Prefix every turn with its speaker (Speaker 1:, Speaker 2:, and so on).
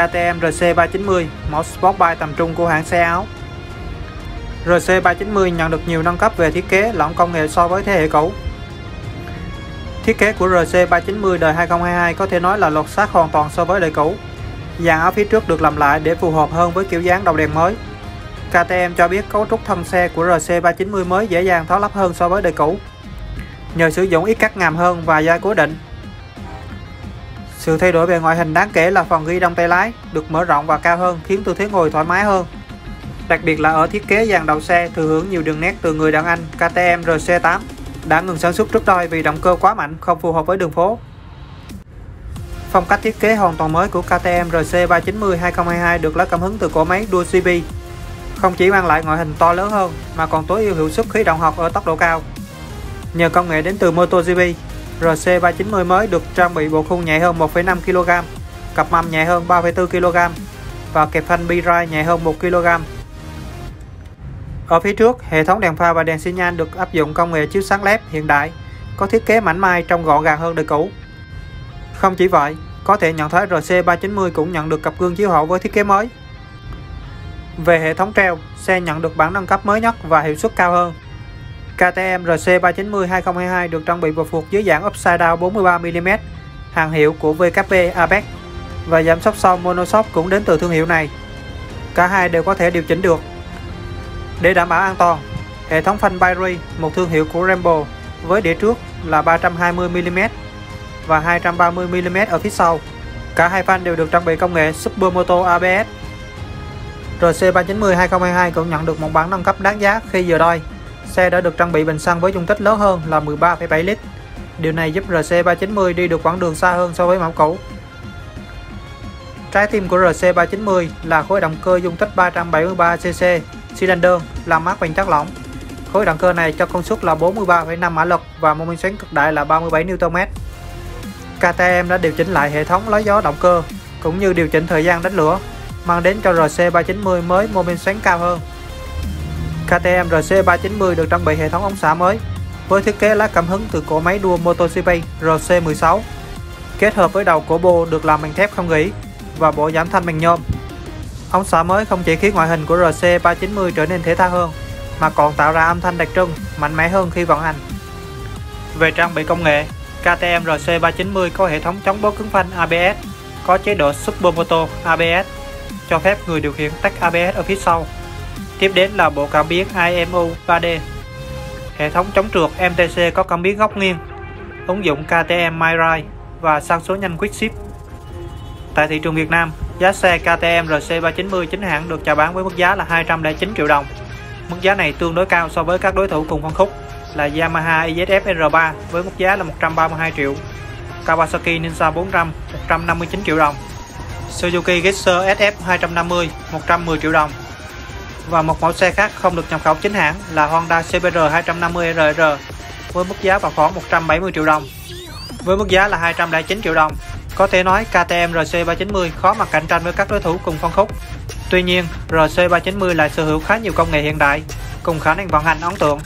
Speaker 1: KTM RC390, mẫu Sport Bike tầm trung của hãng xe Áo. RC390 nhận được nhiều nâng cấp về thiết kế lẫn công nghệ so với thế hệ cũ. Thiết kế của RC390 đời 2022 có thể nói là lột xác hoàn toàn so với đời cũ. Dàn áo phía trước được làm lại để phù hợp hơn với kiểu dáng đầu đèn mới. KTM cho biết cấu trúc thân xe của RC390 mới dễ dàng tháo lắp hơn so với đời cũ. Nhờ sử dụng ít cắt ngàm hơn và dây cố định, sự thay đổi về ngoại hình đáng kể là phần ghi đông tay lái được mở rộng và cao hơn khiến tư thế ngồi thoải mái hơn. Đặc biệt là ở thiết kế dàn đầu xe thừa hưởng nhiều đường nét từ người đàn anh KTM RC8 đã ngừng sản xuất trước đây vì động cơ quá mạnh không phù hợp với đường phố. Phong cách thiết kế hoàn toàn mới của KTM RC390 2022 được lấy cảm hứng từ cỗ máy đua CB. Không chỉ mang lại ngoại hình to lớn hơn mà còn tối ưu hiệu suất khí động học ở tốc độ cao. Nhờ công nghệ đến từ MotoGP, RC390 mới được trang bị bộ khung nhẹ hơn 1,5 kg, cặp mâm nhẹ hơn 3,4 kg và kẹp phanh bi-rai nhẹ hơn 1 kg. Ở phía trước, hệ thống đèn pha và đèn xi nhan được áp dụng công nghệ chiếu sáng LED hiện đại, có thiết kế mảnh mai trông gọn gàng hơn đời cũ. Không chỉ vậy, có thể nhận thấy RC390 cũng nhận được cặp gương chiếu hậu với thiết kế mới. Về hệ thống treo, xe nhận được bản nâng cấp mới nhất và hiệu suất cao hơn. KTM RC390 2022 được trang bị bộ phuộc dưới dạng upside down 43mm, hàng hiệu của VKP Apex và giảm sóc sau monoshock cũng đến từ thương hiệu này. Cả hai đều có thể điều chỉnh được. Để đảm bảo an toàn, hệ thống phanh Byri, một thương hiệu của Rambo với đĩa trước là 320mm và 230mm ở phía sau. Cả hai phanh đều được trang bị công nghệ Supermoto ABS. RC390 2022 cũng nhận được một bản nâng cấp đáng giá khi giờ đôi Xe đã được trang bị bình xăng với dung tích lớn hơn là 13,7 lít. Điều này giúp RC390 đi được quãng đường xa hơn so với mẫu cũ. Trái tim của RC390 là khối động cơ dung tích 373cc, xi lanh đơn, làm mát bằng chất lỏng. Khối động cơ này cho công suất là 43,5 mã lực và mô men xoắn cực đại là 37 Nm. KTM đã điều chỉnh lại hệ thống lái gió động cơ cũng như điều chỉnh thời gian đánh lửa, mang đến cho RC390 mới mô men xoắn cao hơn. KTM RC390 được trang bị hệ thống ống xả mới với thiết kế lá cảm hứng từ cỗ máy đua MotoGP RC16 kết hợp với đầu cổ bô được làm bằng thép không gỉ và bộ giảm thanh bằng nhôm. Ống xả mới không chỉ khiến ngoại hình của RC390 trở nên thể thao hơn mà còn tạo ra âm thanh đặc trưng, mạnh mẽ hơn khi vận hành. Về trang bị công nghệ, KTM RC390 có hệ thống chống bó cứng phanh ABS, có chế độ Supermoto ABS, cho phép người điều khiển tách ABS ở phía sau Tiếp đến là bộ cảm biến IMU 3D. Hệ thống chống trượt MTC có cảm biến góc nghiêng, ứng dụng KTM MyRide và sang số nhanh QuickShip. Tại thị trường Việt Nam, giá xe KTM RC390 chính hãng được chào bán với mức giá là 209 triệu đồng. Mức giá này tương đối cao so với các đối thủ cùng phân khúc là Yamaha EZF R3 với mức giá là 132 triệu, Kawasaki Ninja 400 159 triệu đồng, Suzuki Gixxer SF 250 110 triệu đồng và một mẫu xe khác không được nhập khẩu chính hãng là Honda CBR 250RR với mức giá vào khoảng 170 triệu đồng. Với mức giá là 209 triệu đồng, có thể nói KTM RC390 khó mà cạnh tranh với các đối thủ cùng phân khúc. Tuy nhiên, RC390 lại sở hữu khá nhiều công nghệ hiện đại, cùng khả năng vận hành ấn tượng